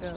Yeah.